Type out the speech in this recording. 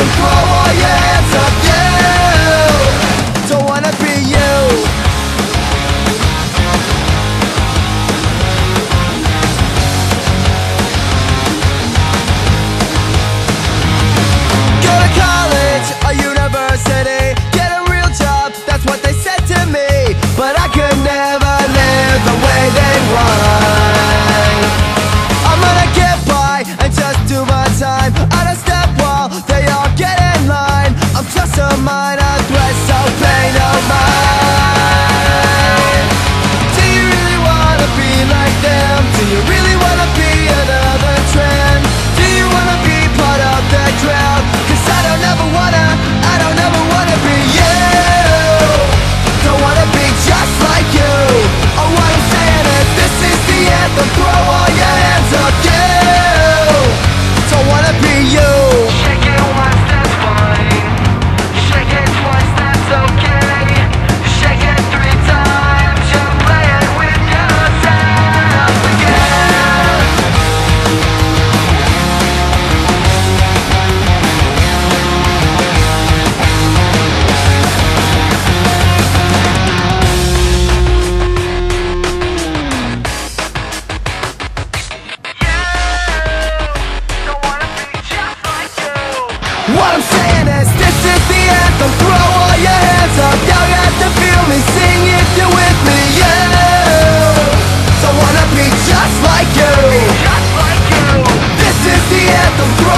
control. What I'm saying is this is the anthem Throw all your hands up. Y'all got to feel me. Sing if you're with me Yeah. I wanna be just like you. This is the anthem